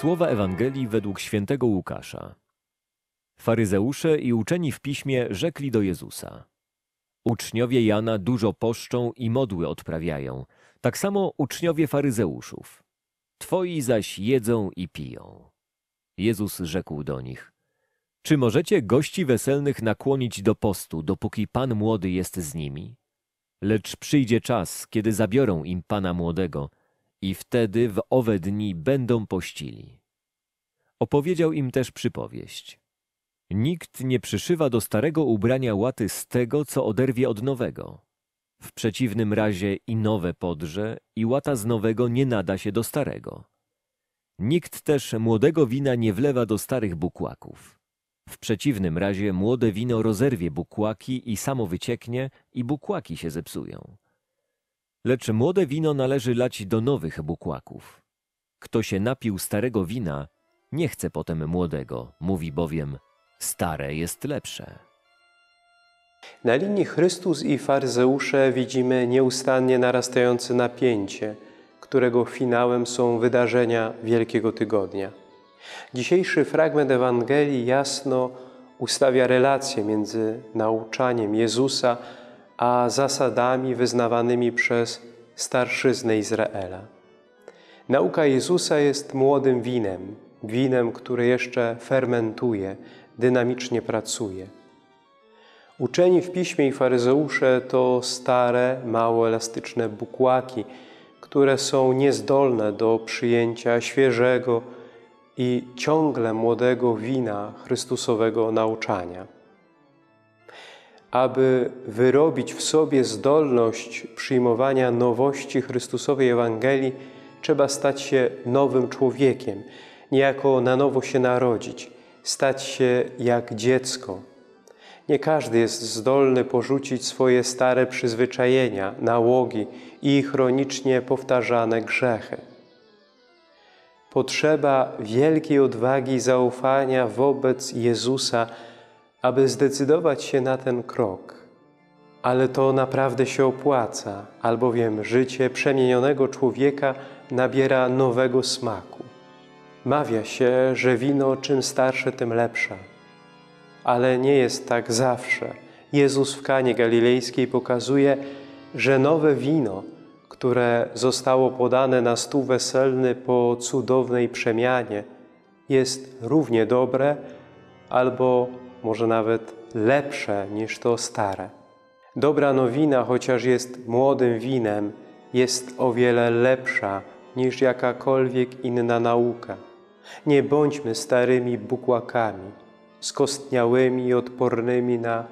Słowa Ewangelii według świętego Łukasza. Faryzeusze i uczeni w piśmie rzekli do Jezusa: Uczniowie Jana dużo poszczą i modły odprawiają, tak samo uczniowie faryzeuszów. Twoi zaś jedzą i piją. Jezus rzekł do nich: Czy możecie gości weselnych nakłonić do postu, dopóki pan młody jest z nimi? Lecz przyjdzie czas, kiedy zabiorą im pana młodego, i wtedy w owe dni będą pościli. Opowiedział im też przypowieść. Nikt nie przyszywa do starego ubrania łaty z tego, co oderwie od nowego. W przeciwnym razie i nowe podrze, i łata z nowego nie nada się do starego. Nikt też młodego wina nie wlewa do starych bukłaków. W przeciwnym razie młode wino rozerwie bukłaki i samo wycieknie i bukłaki się zepsują. Lecz młode wino należy lać do nowych bukłaków. Kto się napił starego wina, nie chce potem młodego, mówi bowiem, stare jest lepsze. Na linii Chrystus i faryzeusze widzimy nieustannie narastające napięcie, którego finałem są wydarzenia Wielkiego Tygodnia. Dzisiejszy fragment Ewangelii jasno ustawia relację między nauczaniem Jezusa a zasadami wyznawanymi przez starszyznę Izraela. Nauka Jezusa jest młodym winem, winem, które jeszcze fermentuje, dynamicznie pracuje. Uczeni w piśmie i faryzeusze to stare, mało elastyczne bukłaki, które są niezdolne do przyjęcia świeżego i ciągle młodego wina Chrystusowego nauczania. Aby wyrobić w sobie zdolność przyjmowania nowości Chrystusowej Ewangelii, trzeba stać się nowym człowiekiem, niejako na nowo się narodzić, stać się jak dziecko. Nie każdy jest zdolny porzucić swoje stare przyzwyczajenia, nałogi i chronicznie powtarzane grzechy. Potrzeba wielkiej odwagi i zaufania wobec Jezusa, aby zdecydować się na ten krok. Ale to naprawdę się opłaca, albowiem życie przemienionego człowieka nabiera nowego smaku. Mawia się, że wino czym starsze, tym lepsze. Ale nie jest tak zawsze. Jezus w Kanie Galilejskiej pokazuje, że nowe wino, które zostało podane na stół weselny po cudownej przemianie, jest równie dobre albo może nawet lepsze niż to stare. Dobra nowina, chociaż jest młodym winem, jest o wiele lepsza niż jakakolwiek inna nauka. Nie bądźmy starymi bukłakami, skostniałymi i odpornymi na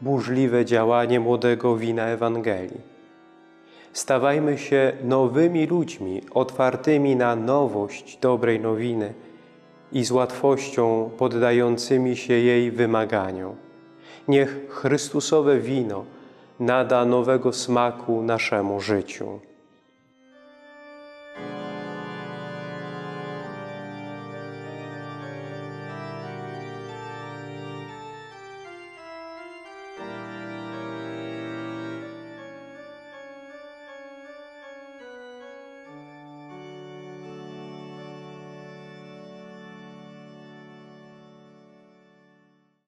burzliwe działanie młodego wina Ewangelii. Stawajmy się nowymi ludźmi, otwartymi na nowość dobrej nowiny i z łatwością poddającymi się jej wymaganiom. Niech Chrystusowe wino nada nowego smaku naszemu życiu.